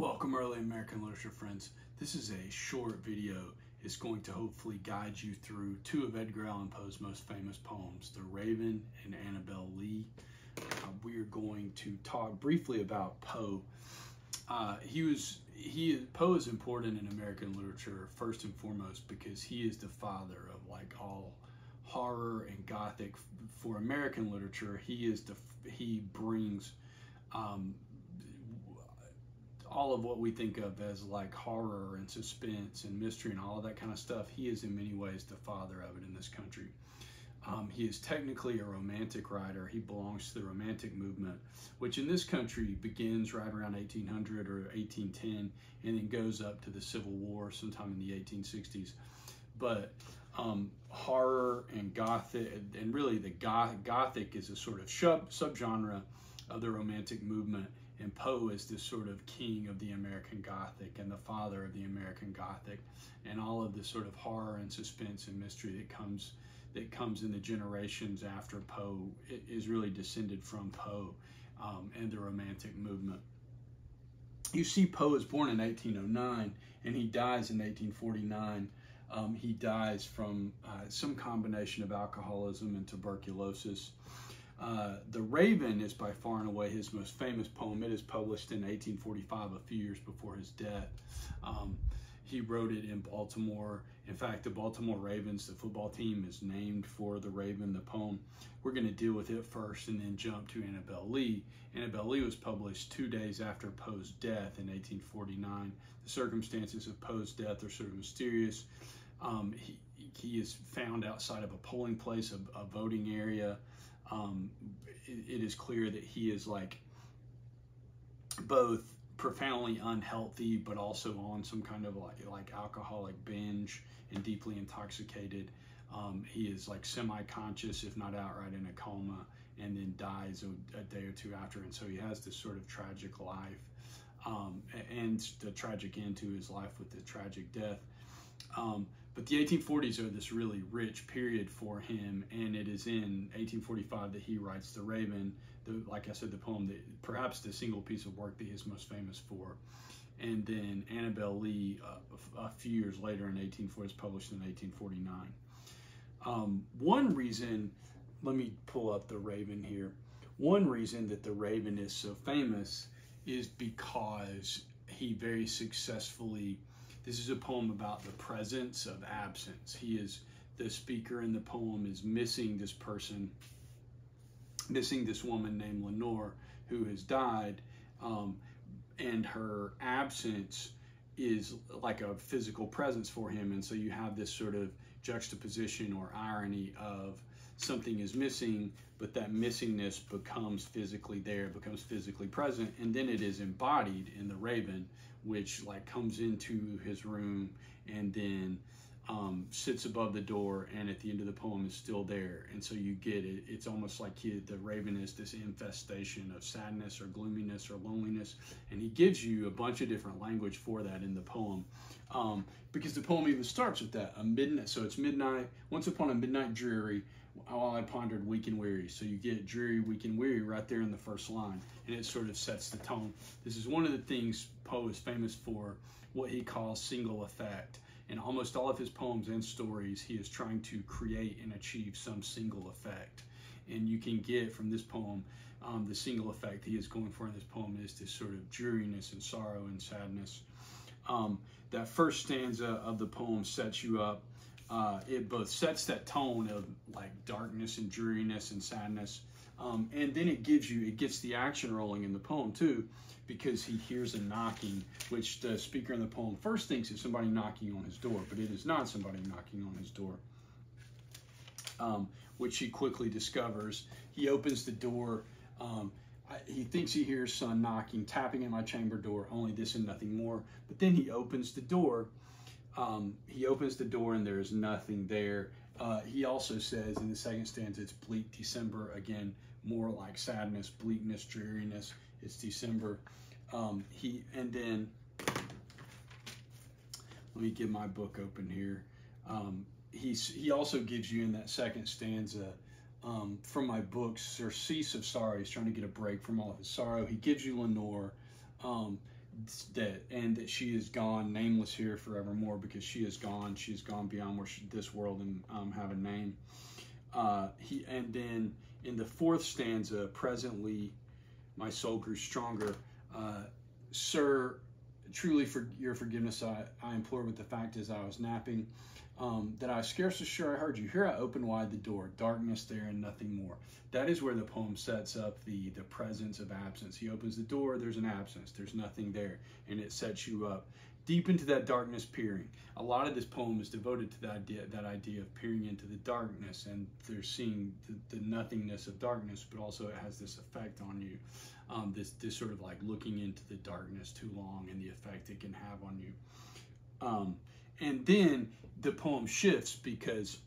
Welcome early American literature friends. This is a short video. It's going to hopefully guide you through two of Edgar Allan Poe's most famous poems, The Raven and Annabel Lee. Uh, we are going to talk briefly about Poe. Uh, he was he Poe is important in American literature first and foremost because he is the father of like all horror and gothic for American literature. He is the he brings um, all of what we think of as like horror and suspense and mystery and all of that kind of stuff, he is in many ways the father of it in this country. Um, he is technically a romantic writer. He belongs to the romantic movement, which in this country begins right around 1800 or 1810 and then goes up to the Civil War sometime in the 1860s. But um, horror and gothic, and really the goth, gothic is a sort of sub subgenre of the romantic movement and Poe is this sort of king of the American Gothic and the father of the American Gothic, and all of the sort of horror and suspense and mystery that comes that comes in the generations after Poe is really descended from Poe um, and the Romantic movement. You see, Poe is born in 1809 and he dies in 1849. Um, he dies from uh, some combination of alcoholism and tuberculosis. Uh, the Raven is by far and away his most famous poem. It is published in 1845, a few years before his death. Um, he wrote it in Baltimore. In fact, the Baltimore Ravens, the football team, is named for the Raven, the poem. We're going to deal with it first and then jump to Annabel Lee. Annabel Lee was published two days after Poe's death in 1849. The circumstances of Poe's death are sort of mysterious. Um, he, he is found outside of a polling place, a, a voting area um, it, it is clear that he is like both profoundly unhealthy, but also on some kind of like like alcoholic binge and deeply intoxicated. Um, he is like semi-conscious, if not outright in a coma, and then dies a, a, day or two after. And so he has this sort of tragic life, um, and the tragic end to his life with the tragic death. Um, but the 1840s are this really rich period for him, and it is in 1845 that he writes The Raven, the, like I said, the poem that perhaps the single piece of work that he's most famous for. And then Annabel Lee, uh, a few years later in 1840, is published in 1849. Um, one reason, let me pull up The Raven here. One reason that The Raven is so famous is because he very successfully this is a poem about the presence of absence. He is, the speaker in the poem is missing this person, missing this woman named Lenore who has died, um, and her absence is like a physical presence for him. And so you have this sort of juxtaposition or irony of something is missing, but that missingness becomes physically there, becomes physically present, and then it is embodied in the raven which like comes into his room and then um, sits above the door and at the end of the poem is still there. And so you get it. It's almost like he, the raven is this infestation of sadness or gloominess or loneliness. And he gives you a bunch of different language for that in the poem. Um, because the poem even starts with that a midnight so it's midnight once upon a midnight dreary while I pondered weak and weary. So you get dreary, weak and weary right there in the first line, and it sort of sets the tone. This is one of the things Poe is famous for, what he calls single effect. In almost all of his poems and stories, he is trying to create and achieve some single effect. And you can get from this poem um, the single effect he is going for in this poem is this sort of dreariness and sorrow and sadness. Um, that first stanza of the poem sets you up uh, it both sets that tone of like darkness and dreariness and sadness, um, and then it gives you it gets the action rolling in the poem too, because he hears a knocking, which the speaker in the poem first thinks is somebody knocking on his door, but it is not somebody knocking on his door. Um, which he quickly discovers. He opens the door. Um, he thinks he hears son knocking, tapping at my chamber door, only this and nothing more. But then he opens the door um, he opens the door and there's nothing there. Uh, he also says in the second stanza, it's bleak December. Again, more like sadness, bleakness, dreariness. It's December. Um, he and then let me get my book open here. Um, he's, he also gives you in that second stanza um, from my book, Surcease of Sorrow. He's trying to get a break from all of his sorrow. He gives you Lenore. Um, that and that she is gone nameless here forevermore because she is gone. She is gone beyond where she, this world and um, have a name. Uh, he and then in the fourth stanza presently my soul grew stronger. Uh, sir truly for your forgiveness I, I implore but the fact is i was napping um, that I was scarcely sure I heard you. Here I open wide the door, darkness there and nothing more. That is where the poem sets up the, the presence of absence. He opens the door, there's an absence, there's nothing there, and it sets you up deep into that darkness peering. A lot of this poem is devoted to that idea, that idea of peering into the darkness and they're seeing the, the nothingness of darkness, but also it has this effect on you. Um, this, this sort of like looking into the darkness too long and the effect it can have on you. Um, and then the poem shifts because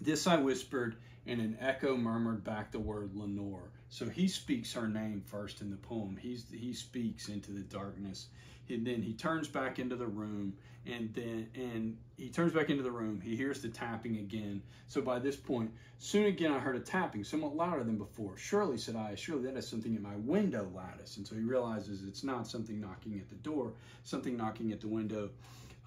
this I whispered, and an echo murmured back the word Lenore. So he speaks her name first in the poem. He's he speaks into the darkness, and then he turns back into the room, and then and he turns back into the room. He hears the tapping again. So by this point, soon again I heard a tapping, somewhat louder than before. Surely, said I, surely that is something in my window lattice. And so he realizes it's not something knocking at the door, something knocking at the window.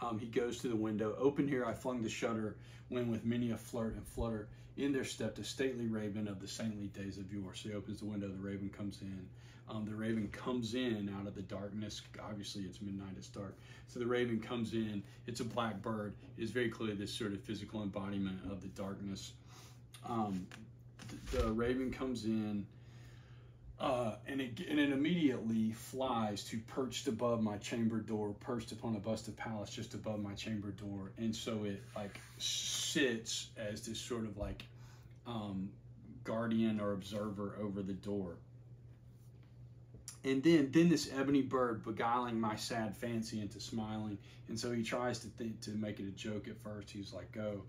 Um, he goes to the window. Open here, I flung the shutter, when with many a flirt and flutter, in there stepped a stately raven of the saintly days of yore. So he opens the window, the raven comes in. Um, the raven comes in out of the darkness. Obviously, it's midnight, it's dark. So the raven comes in. It's a black bird. It is very clearly this sort of physical embodiment of the darkness. Um, the, the raven comes in. Uh, and, it, and it immediately flies to perched above my chamber door, perched upon a bust of just above my chamber door. And so it like sits as this sort of like um, guardian or observer over the door. And then, then this ebony bird beguiling my sad fancy into smiling. And so he tries to think to make it a joke at first. He's like, "Oh,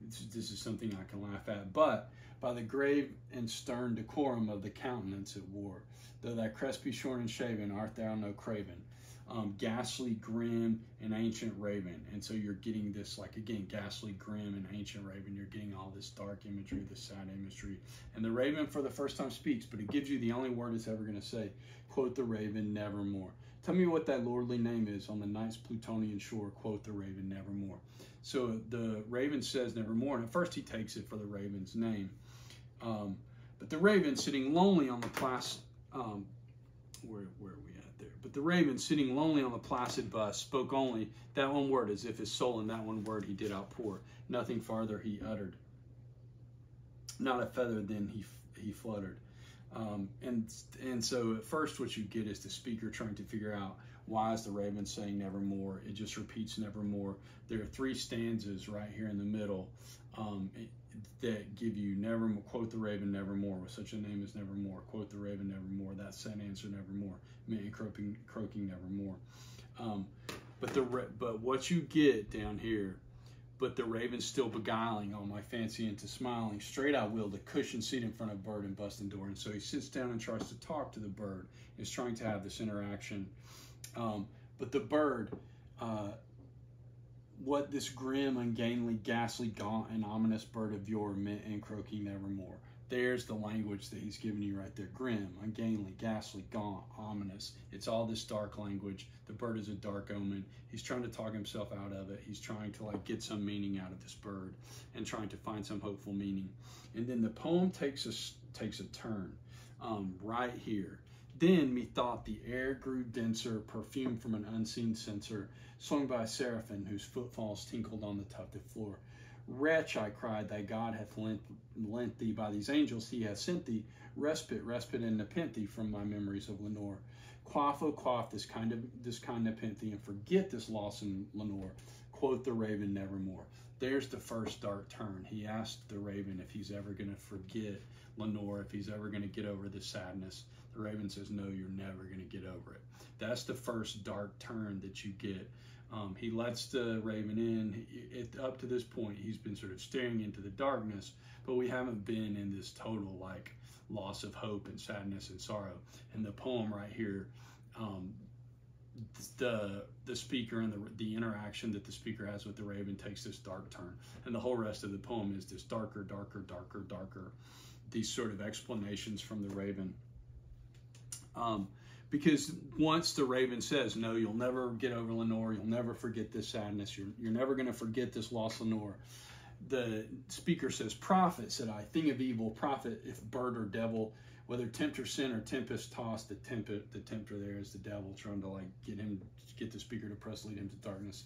this, this is something I can laugh at." But by the grave and stern decorum of the countenance it wore. Though thy crest be shorn and shaven, art thou no craven. Um, ghastly, grim, and ancient raven. And so you're getting this, like, again, ghastly, grim, and ancient raven. You're getting all this dark imagery, this sad imagery. And the raven for the first time speaks, but it gives you the only word it's ever going to say. Quote the raven, nevermore. Tell me what that lordly name is on the night's Plutonian shore. quoth the raven, nevermore. So the raven says nevermore, and at first he takes it for the raven's name. Um, but the raven sitting lonely on the placid, um, where, where are we at there? But the raven sitting lonely on the placid bust spoke only that one word as if his soul in that one word he did outpour. Nothing farther he uttered. Not a feather then he, he fluttered. Um, and and so at first what you get is the speaker trying to figure out why is the raven saying nevermore it just repeats nevermore there are three stanzas right here in the middle um, that give you never quote the raven nevermore with such a name as nevermore quote the raven nevermore that said answer nevermore man croaking croaking nevermore um, but the but what you get down here but the raven still beguiling all my fancy into smiling. Straight I will the cushion seat in front of bird and busting door. And so he sits down and tries to talk to the bird. Is trying to have this interaction. Um, but the bird uh, what this grim, ungainly, ghastly, gaunt, and ominous bird of yore meant in croaking nevermore. There's the language that he's giving you right there. Grim, ungainly, ghastly, gaunt, ominous. It's all this dark language. The bird is a dark omen. He's trying to talk himself out of it. He's trying to like get some meaning out of this bird and trying to find some hopeful meaning. And then the poem takes a, takes a turn um, right here. Then methought the air grew denser, perfumed from an unseen censer, swung by a seraphim whose footfalls tinkled on the tufted floor. Wretch, I cried, thy God hath lent, lent thee by these angels, he hath sent thee respite, respite and nepenthe from my memories of Lenore. Quaff, oh quaff this kind of this kind nepenthe, and forget this loss in Lenore. Quoth the raven nevermore. There's the first dark turn. He asked the raven if he's ever going to forget Lenore, if he's ever going to get over the sadness. The raven says, No, you're never going to get over it. That's the first dark turn that you get. Um, he lets the raven in. It, up to this point, he's been sort of staring into the darkness, but we haven't been in this total like loss of hope and sadness and sorrow. And the poem right here, um, the the speaker and the the interaction that the speaker has with the raven takes this dark turn, and the whole rest of the poem is this darker, darker, darker, darker. These sort of explanations from the raven. Um, because once the raven says, No, you'll never get over Lenore, you'll never forget this sadness, you're, you're never going to forget this lost Lenore. The speaker says, Prophet, said I, thing of evil, prophet, if bird or devil, whether tempter sin or tempest tossed, the tempter, the tempter there is the devil trying to like get him, get the speaker to press, lead him to darkness.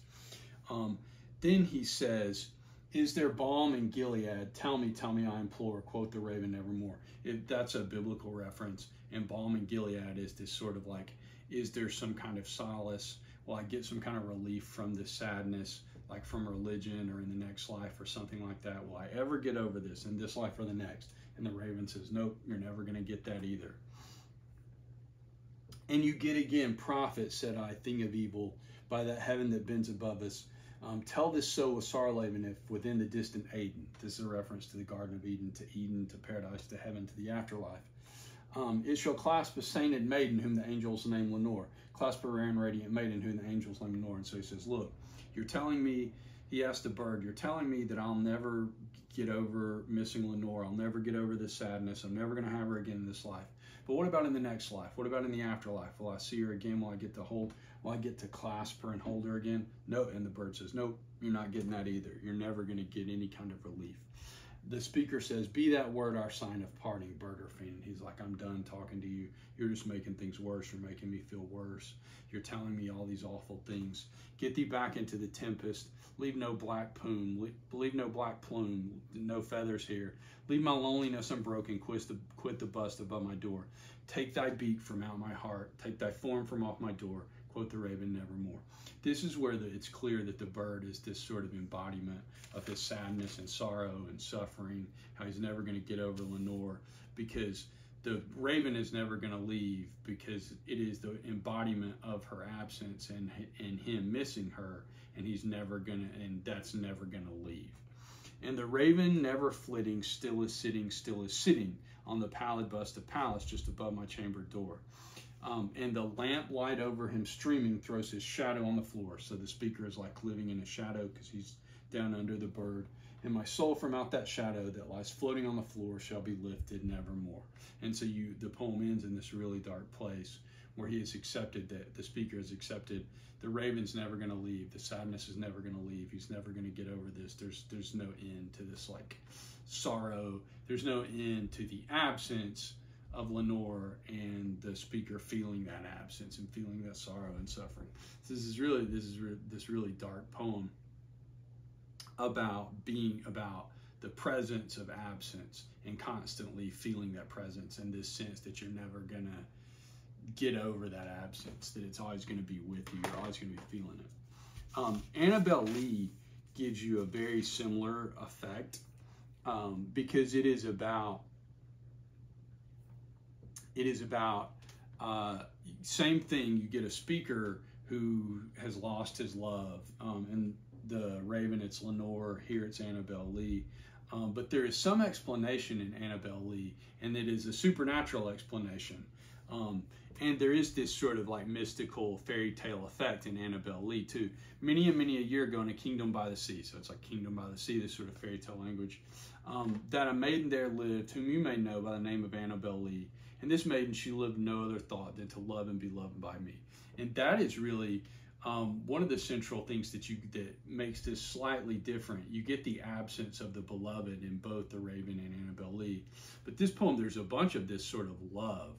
Um, then he says, Is there balm in Gilead? Tell me, tell me, I implore. Quote the raven nevermore. It, that's a biblical reference. And balm in Gilead is this sort of like, Is there some kind of solace? Will I get some kind of relief from this sadness, like from religion or in the next life or something like that? Will I ever get over this in this life or the next? And the raven says, Nope, you're never going to get that either. And you get again, prophet, said I, thing of evil, by that heaven that bends above us. Um, tell this so with Sarlaven if within the distant Eden. This is a reference to the Garden of Eden, to Eden, to paradise, to heaven, to the afterlife. Um, it shall clasp a sainted maiden whom the angels name Lenore. Clasp a rare and radiant maiden whom the angels name Lenore. And so he says, Look, you're telling me, he asked the bird, you're telling me that I'll never get over missing Lenore. I'll never get over this sadness. I'm never going to have her again in this life. But what about in the next life? What about in the afterlife? Will I see her again? Will I get to hold? Will I get to clasp her and hold her again? No. And the bird says, Nope, you're not getting that either. You're never going to get any kind of relief. The speaker says, Be that word our sign of parting, bird or fiend. He's like, I'm done talking to you. You're just making things worse. You're making me feel worse. You're telling me all these awful things. Get thee back into the tempest. Leave no black plume. Leave no black plume. No feathers here. Leave my loneliness unbroken. Quit the, quit the bust above my door. Take thy beak from out my heart. Take thy form from off my door. Quote the raven nevermore. This is where the, it's clear that the bird is this sort of embodiment of his sadness and sorrow and suffering, how he's never going to get over Lenore because the raven is never going to leave because it is the embodiment of her absence and and him missing her and he's never going to and that's never going to leave and the raven never flitting still is sitting still is sitting on the pallid bust of Pallas just above my chamber door um, and the lamp light over him streaming throws his shadow on the floor so the speaker is like living in a shadow because he's down under the bird and my soul from out that shadow that lies floating on the floor shall be lifted nevermore. And so you the poem ends in this really dark place where he has accepted that the speaker has accepted the raven's never going to leave, the sadness is never going to leave. He's never going to get over this. There's there's no end to this like sorrow. There's no end to the absence of Lenore and the speaker feeling that absence and feeling that sorrow and suffering. This is really this is re- this really dark poem about being about the presence of absence and constantly feeling that presence and this sense that you're never to get over that absence, that it's always going to be with you, you're always going to be feeling it. Um, Annabel Lee gives you a very similar effect um, because it is about it is about uh, same thing you get a speaker who has lost his love um, and the Raven, it's Lenore. Here it's Annabel Lee. Um, but there is some explanation in Annabel Lee, and it is a supernatural explanation. Um, and there is this sort of like mystical fairy tale effect in Annabel Lee too. Many and many a year ago in a kingdom by the sea, so it's like kingdom by the sea, this sort of fairy tale language, um, that a maiden there lived, whom you may know by the name of Annabel Lee. And this maiden, she lived no other thought than to love and be loved by me. And that is really um, one of the central things that you that makes this slightly different, you get the absence of the beloved in both the Raven and Annabel Lee. But this poem, there's a bunch of this sort of love,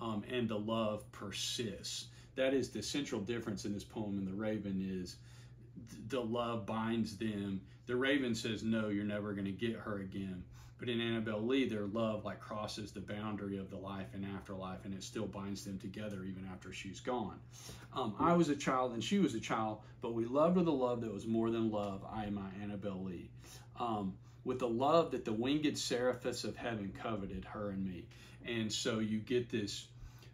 um, and the love persists. That is the central difference in this poem and the Raven is the love binds them. The Raven says, "No, you're never going to get her again." But in Annabel Lee, their love like crosses the boundary of the life and afterlife, and it still binds them together even after she's gone. Um, I was a child and she was a child, but we loved with a love that was more than love. I am my Annabel Lee. Um, with the love that the winged seraphs of heaven coveted her and me. And so you get this.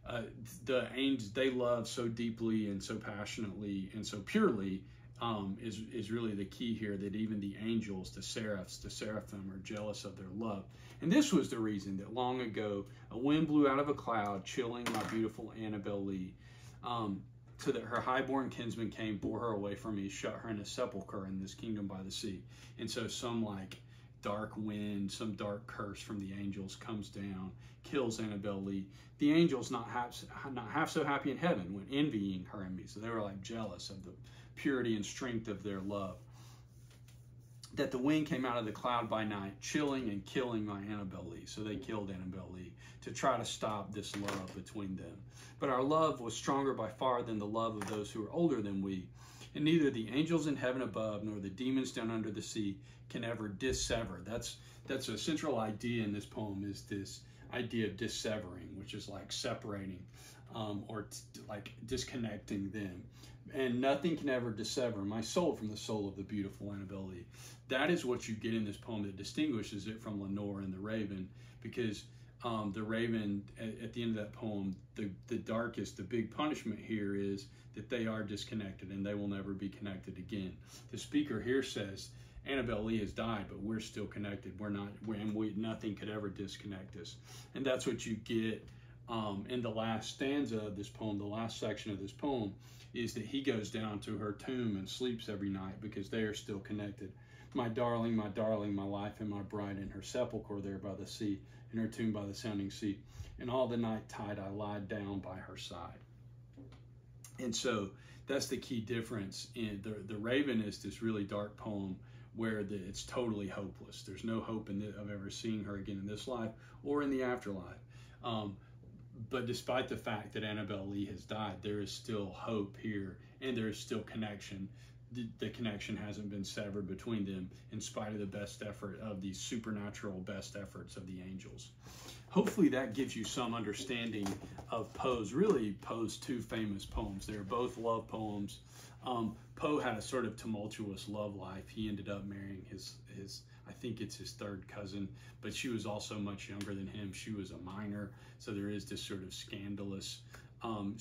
Uh, the angels they love so deeply and so passionately and so purely um, is, is really the key here that even the angels, the seraphs, the seraphim are jealous of their love. And this was the reason that long ago a wind blew out of a cloud, chilling my beautiful Annabel Lee, um, so that her highborn kinsman came, bore her away from me, shut her in a sepulchre in this kingdom by the sea. And so some like dark wind, some dark curse from the angels comes down, kills Annabel Lee. The angels not half not half so happy in heaven when envying her and me. So they were like jealous of the purity and strength of their love. That the wind came out of the cloud by night, chilling and killing my Annabel Lee. So they killed Annabel Lee to try to stop this love between them. But our love was stronger by far than the love of those who are older than we. And neither the angels in heaven above nor the demons down under the sea can ever dissever. That's that's a central idea in this poem is this idea of dissevering, which is like separating um, or like disconnecting them. And nothing can ever dissever my soul from the soul of the beautiful Annabel Lee. That is what you get in this poem that distinguishes it from Lenore and the Raven, because um, the Raven at, at, the end of that poem, the the darkest, the big punishment here is that they are disconnected and they will never be connected again. The speaker here says Annabel Lee has died, but we're still connected. We're not, we're, and we nothing could ever disconnect us. And that's what you get um, in the last stanza of this poem, the last section of this poem, is that he goes down to her tomb and sleeps every night because they are still connected. My darling, my darling, my life and my bride in her sepulchre there by the sea, in her tomb by the sounding sea. And all the night tide I lied down by her side. And so that's the key difference. In the the Raven is this really dark poem where the, it's totally hopeless. There's no hope in the, of ever seeing her again in this life or in the afterlife. Um, but despite the fact that Annabel Lee has died, there is still hope here and there is still connection. The, the, connection hasn't been severed between them in spite of the best effort of these supernatural best efforts of the angels. Hopefully that gives you some understanding of Poe's, really Poe's two famous poems. They're both love poems. Um, Poe had a sort of tumultuous love life. He ended up marrying his his I think it's his third cousin, but she was also much younger than him. She was a minor, so there is this sort of scandalous. Um,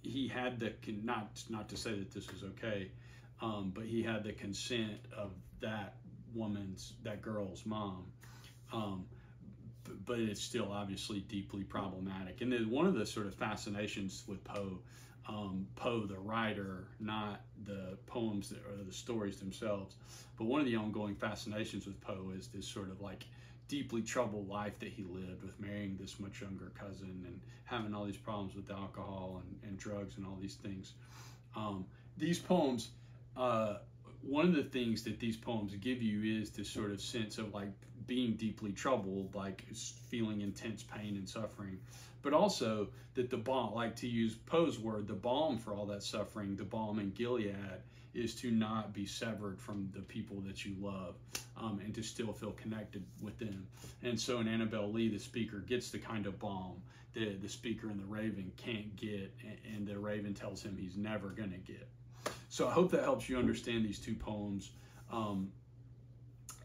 he had the not not to say that this was okay, um, but he had the consent of that woman's that girl's mom. Um, but it's still obviously deeply problematic. And then one of the sort of fascinations with Poe um, Poe, the writer, not the poems that, or the stories themselves. But one of the ongoing fascinations with Poe is this sort of like deeply troubled life that he lived with marrying this much younger cousin and having all these problems with alcohol and, and drugs and all these things. Um, these poems, uh, one of the things that these poems give you is this sort of sense of like being deeply troubled, like feeling intense pain and suffering, but also that the balm, like to use Poe's word, the balm for all that suffering, the balm in Gilead, is to not be severed from the people that you love um, and to still feel connected with them. And so in Annabel Lee, the speaker gets the kind of balm that the speaker and the Raven can't get, and the Raven tells him he's never going to get. So I hope that helps you understand these two poems. Um,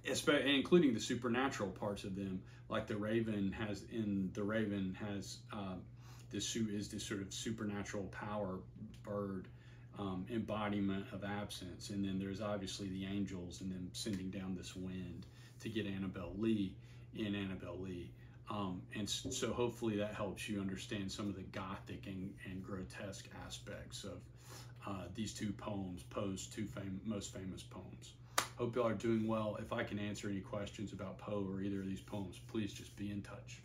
including the supernatural parts of them, like the Raven has in the Raven has um, this is this sort of supernatural power bird um, embodiment of absence, and then there's obviously the angels and them sending down this wind to get Annabel Lee in Annabel Lee. Um, and so hopefully that helps you understand some of the gothic and, and grotesque aspects of uh, these two poems, Poe's two fam- most famous poems. Hope y'all are doing well. If I can answer any questions about Poe or either of these poems, please just be in touch.